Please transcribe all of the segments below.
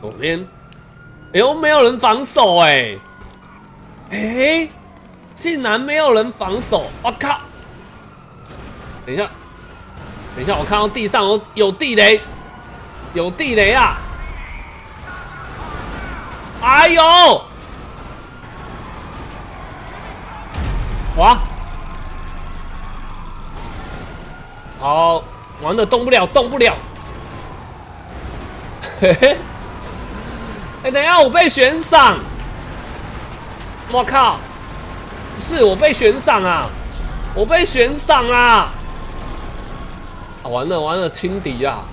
左边，哎呦，没有人防守哎，哎，竟然没有人防守！我靠！等一下，等一下，我看到地上有有地雷，有地雷啊！哎呦！哇！好，玩的动不了，动不了。嘿嘿。哎，等下我被悬赏！我靠！不是我被悬赏啊！我被悬赏啊！完了完了，轻敌啊！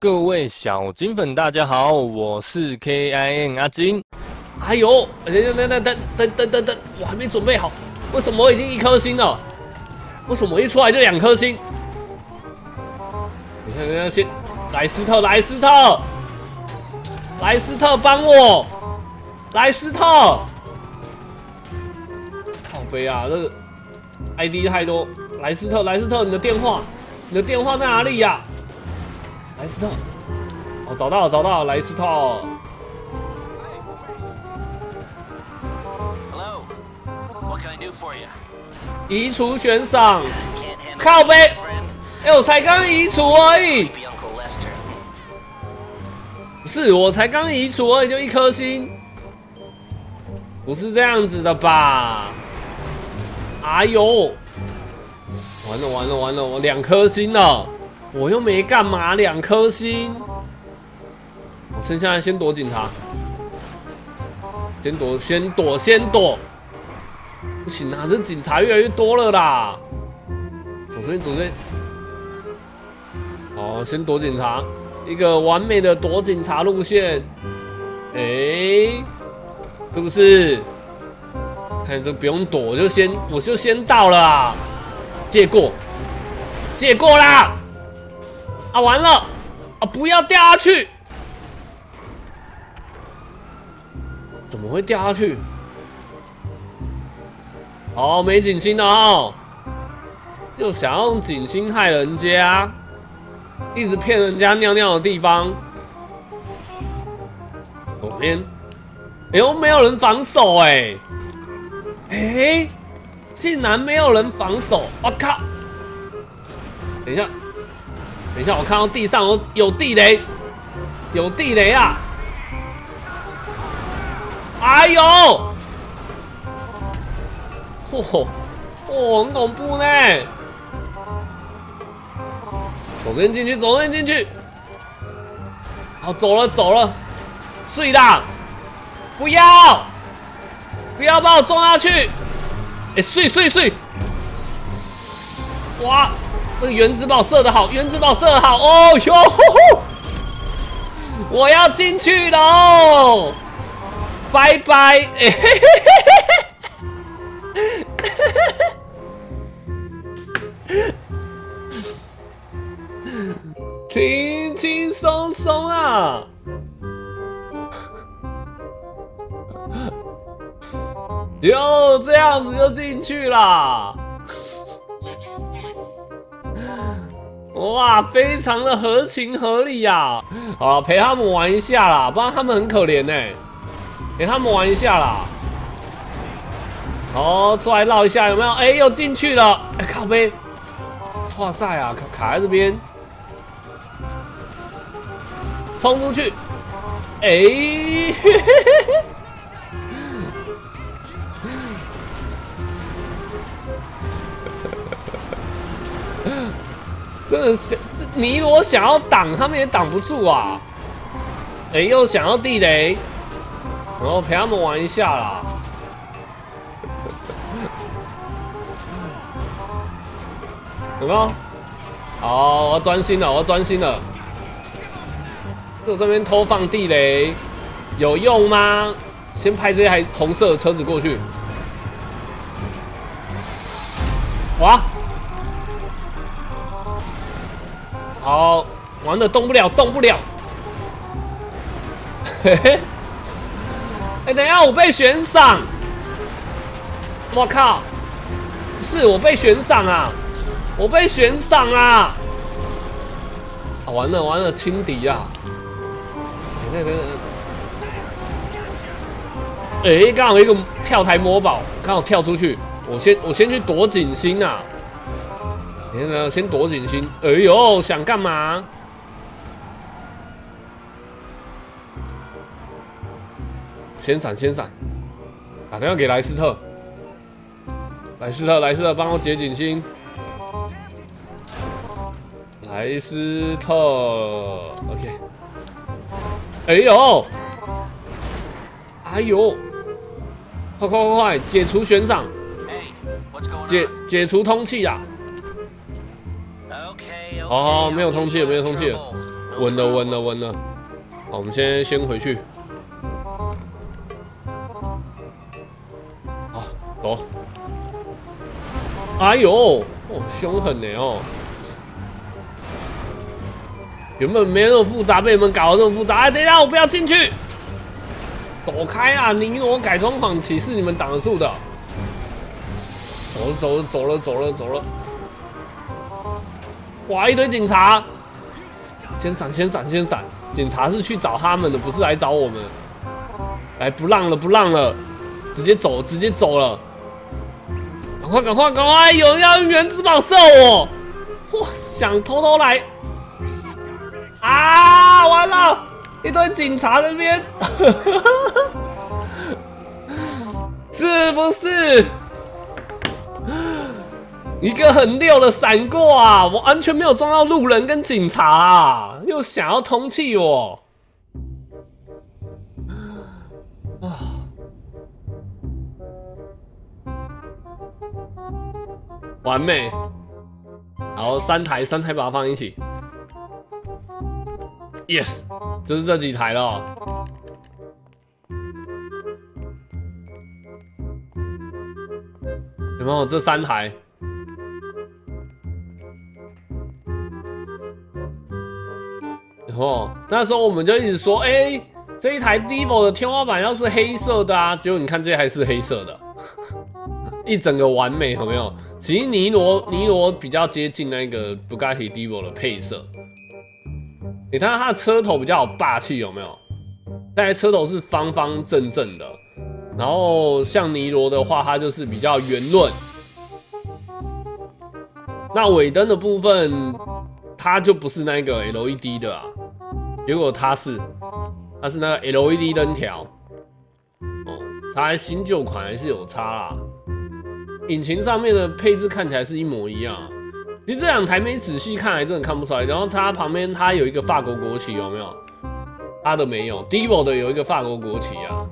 各位小金粉，大家好，我是 K I N 阿金。哎呦，等等等等等等等等，我还没准备好，为什么我已经一颗星了？为什么一出来就两颗星？等下先，莱斯特，莱斯特，莱斯特帮我，莱斯特，好悲啊！这个 ID 太多，莱斯特，莱斯特，你的电话，你的电话在哪里呀？莱斯特，哦，找到，了找到，了莱斯特。Hello，移除悬赏，靠背。哎，我才刚移除而已，不是，我才刚移除而已，就一颗星，不是这样子的吧？哎呦，完了完了完了，我两颗星了，我又没干嘛，两颗星，我剩下来先躲警察，先躲先躲先躲，不行啊，这警察越来越多了啦，走这边走。这边。我，先躲警察，一个完美的躲警察路线。哎，是不是？看这不用躲，就先我就先到了，借过，借过啦！啊，完了！啊，不要掉下去！怎么会掉下去？哦，没警星的哦，又想用警星害人家。一直骗人家尿尿的地方，左边，哎呦，没有人防守哎，哎，竟然没有人防守！我靠！等一下，等一下，我看到地上有有地雷，有地雷啊！哎呦！嚯，嚯，很恐怖呢！走人进去，走人进去。好，走了走了，碎的，不要，不要把我撞下去。哎，碎碎碎！哇，那个原子宝射的好，原子宝射的好。哦哟，我要进去喽！拜拜。嘿嘿嘿嘿嘿轻轻松松啊，就这样子就进去了，哇，非常的合情合理呀！好陪他们玩一下啦，不然他们很可怜呢，陪他们玩一下啦。哦，出来绕一下有没有？哎，又进去了，哎，靠背，哇塞啊，卡卡在这边。冲出去！哎，真的想这尼罗想要挡，他们也挡不住啊！哎，又想要地雷，然后陪他们玩一下啦。有没有？好，我要专心了，我要专心了。我这边偷放地雷有用吗？先派这台红色的车子过去。哇！好，玩的动不了，动不了。嘿嘿。哎，等一下我被悬赏！我靠！不是我被悬赏啊！我被悬赏！啊，完了完了，轻敌啊！那个，哎，刚好一个跳台魔宝，刚好跳出去，我先我先去躲锦星啊！先呢，先躲锦星。哎呦，想干嘛？先闪，先闪！打电话给莱斯特，莱斯特，莱斯特，帮我解锦星。莱斯特，OK。哎呦，哎呦，快快快快，解除悬赏，解解除通气呀！OK，哦，没有通气了，没有通气了，稳了，稳了，稳了。好，我们先先回去。好，走。哎呦，哦，凶狠呢哦。原本没那么复杂，被你们搞得这么复杂。哎，等一下，我不要进去，躲开啊！尼罗改装狂骑士，你们挡得住的。走了，走了，走了，走了，走了。哇，一堆警察！先闪，先闪，先闪！警察是去找他们的，不是来找我们。来，不让了，不让了，直接走，直接走了。赶快，赶快，赶快！有人要用原子炮射我！哇，想偷偷来。啊！完了，一堆警察那边，是不是一个很溜的闪过啊？我完全没有撞到路人跟警察啊，又想要通气我啊！完美，好，三台，三台把它放一起。Yes，就是这几台了。有没有这三台？哦那时候我们就一直说，哎，这一台 Divo 的天花板要是黑色的啊，结果你看这还是黑色的，一整个完美，有没有？其实尼罗尼罗比较接近那个 Bugatti Divo 的配色。你看它的车头比较霸气，有没有？这台车头是方方正正的，然后像尼罗的话，它就是比较圆润。那尾灯的部分，它就不是那个 LED 的啊，结果它是，它是那个 LED 灯条。哦，它新旧款还是有差啦。引擎上面的配置看起来是一模一样。其实这两台没仔细看，还真的看不出来。然后它旁边它有一个法国国旗，有没有？它的没有，Divo 的有一个法国国旗啊。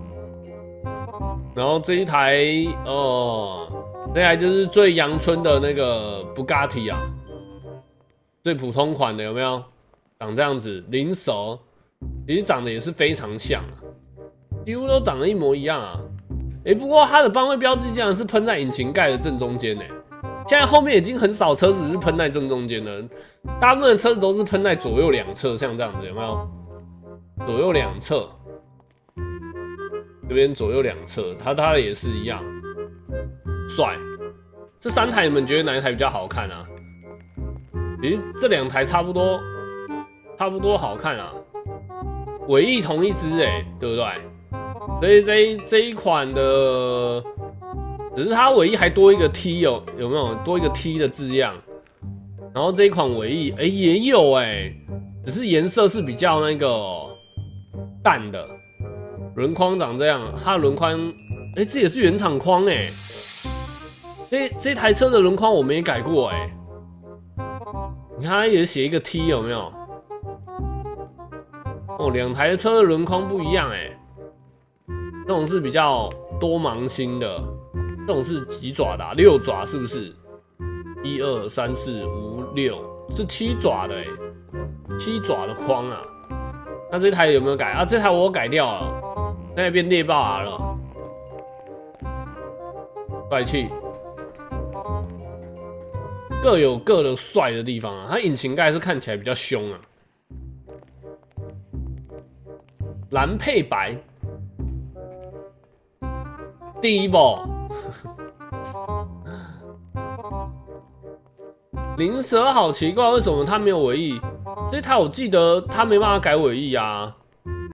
然后这一台哦，这台就是最阳春的那个 Bugatti 啊，最普通款的有没有？长这样子，零手，其实长得也是非常像啊，几乎都长得一模一样啊。哎，不过它的方位标志竟然是喷在引擎盖的正中间呢。现在后面已经很少车子是喷在正中间的，大部分的车子都是喷在左右两侧，像这样子有没有？左右两侧，这边左右两侧，它它也是一样，帅。这三台你们觉得哪一台比较好看啊？诶，这两台差不多，差不多好看啊。尾翼同一只哎，对不对？所以这这一款的。只是它尾翼还多一个 T 有有没有多一个 T 的字样？然后这一款尾翼哎也有哎，只是颜色是比较那个淡的，轮框长这样，它的轮框哎这也是原厂框哎，这这台车的轮框我没改过哎，你看它也写一个 T 有没有？哦，两台车的轮框不一样哎，这种是比较多芒星的。这种是几爪的？六爪是不是？一二三四五六，是七爪的哎，七爪的框啊。那这台有没有改啊？这台我改掉了，现在变猎豹 R 了，帅气。各有各的帅的地方啊。它引擎盖是看起来比较凶啊，蓝配白，第一波。灵蛇好奇怪，为什么它没有尾翼？这他我记得它没办法改尾翼啊。